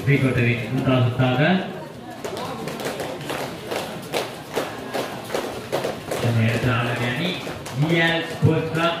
ஸ்ரீகோட்டரின் மூன்றாவதாக நம்ம எடுத்த ஆளுநர் அணி இஎல் ஸ்போர்ட்ஸ் கிளப்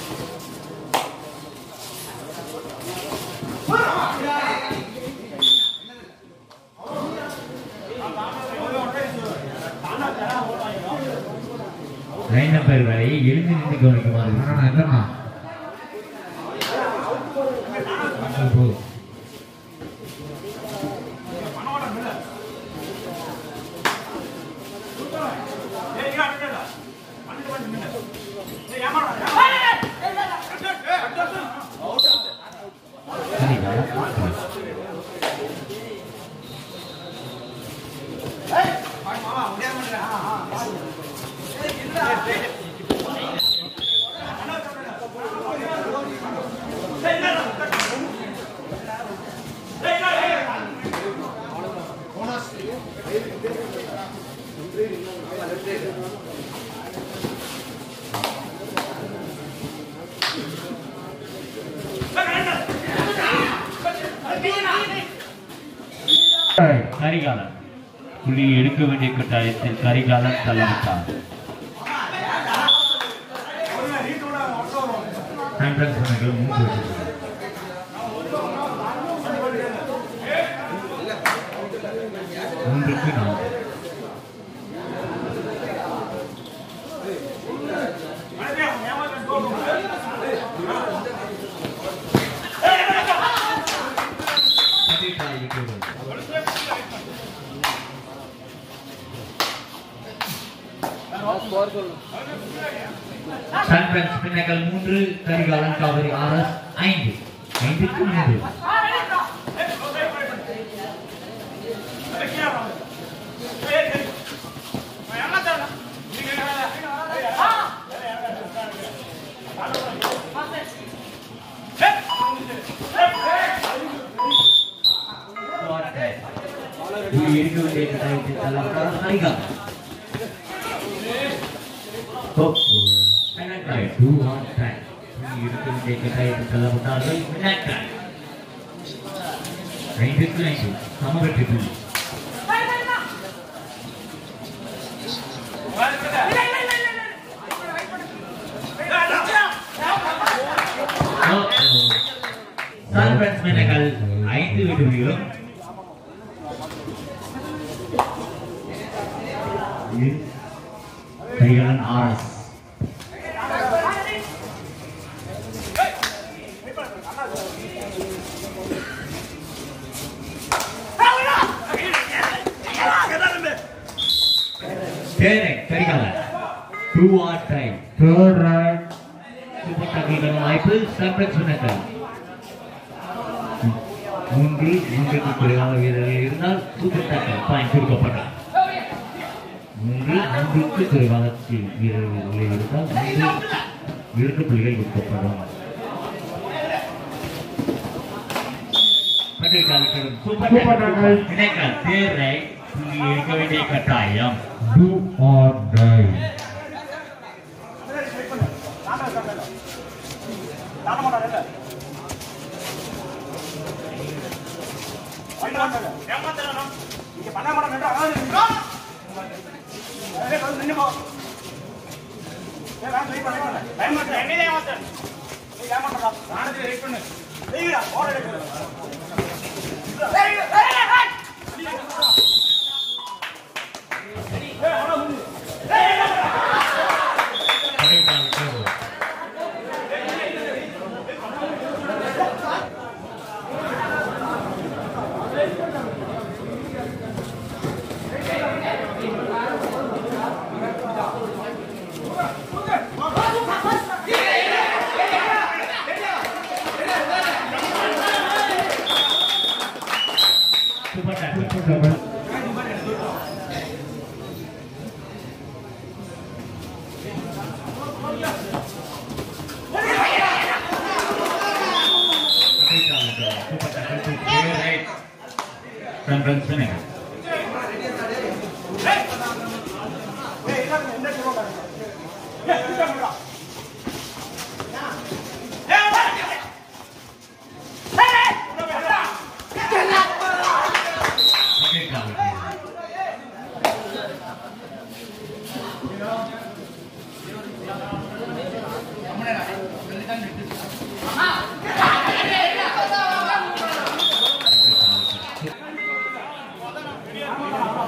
லைன் நம்பர் வரை எழுந்து நின்று கவனிக்குமாறு. என்னண்ணா கரிகாலன். புள்ளி எடுக்க வேண்டிய கட்டாயத்தில் கரிகாலன் தள்ளப்பட்டார் சாம்பிரன்ஸ் மூன்றுக்கு நான்கு. சாம்பிரன்ஸ் பின்னங்கள் மூன்று கரிகாலன் காவிரி ஆர்எஸ் ஐந்து ஐந்துக்கு மூன்று புள்ளி எடுக்க வேண்டிய கட்டாயத்தில் தள்ளப்பட்டார் கரிகாலன் டூ ஆன் டைம் புள்ளி எடுக்க வேண்டிய கட்டாயத்தில் தள்ளப்பட்டார்கள் வினாக்கள் ஐந்துக்கு ஐந்து சமவெற்றி புள்ளி சான்பிரான்ஸ் மீனங்கள் ஐந்து வெற்றிகளும் கைகளன் ஆர்எஸ் தேரை கரிகாலன் டூ ஆர் டைம் தேர்ட் ரைட் சூப்பர் டக்கில் வாய்ப்பு சாம்பிரான்ஸ் மீனங்கள் மூன்று மூன்றுக்கு குறைவான வீரர்கள் இருந்தால் சூப்பர் டக்கர் பாயிண்ட் கொடுக்கப்படும் மூன்று மூன்றுக்கு குறைவான வீரர்கள் இருந்தால் மூன்று இரண்டு புள்ளிகள் கொடுக்கப்படும் சூப்பர் டக்கர் இணைக்கால் தேரை புள்ளி எடுக்க வேண்டிய கட்டாயம் டூ ஆர் டை பட்டிருக்காலும் Conference winner.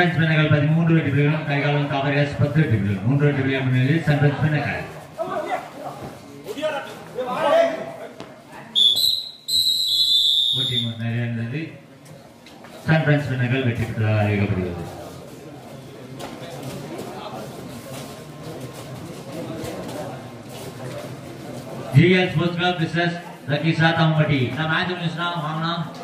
फ्रेंड्स में नगल पति मूंड रेट बिल्ली हूँ कई कालों कावर एस पत्ते रेट बिल्ली मूंड रेट बिल्ली हमने ली सन फ्रेंड्स में नगल बुटी रे अंदर ली सन फ्रेंड्स में नगल बैठे कितना आ रहेगा बढ़िया the GL sports club business lucky साथ हम बटी ना मैच उन्हें हम नाम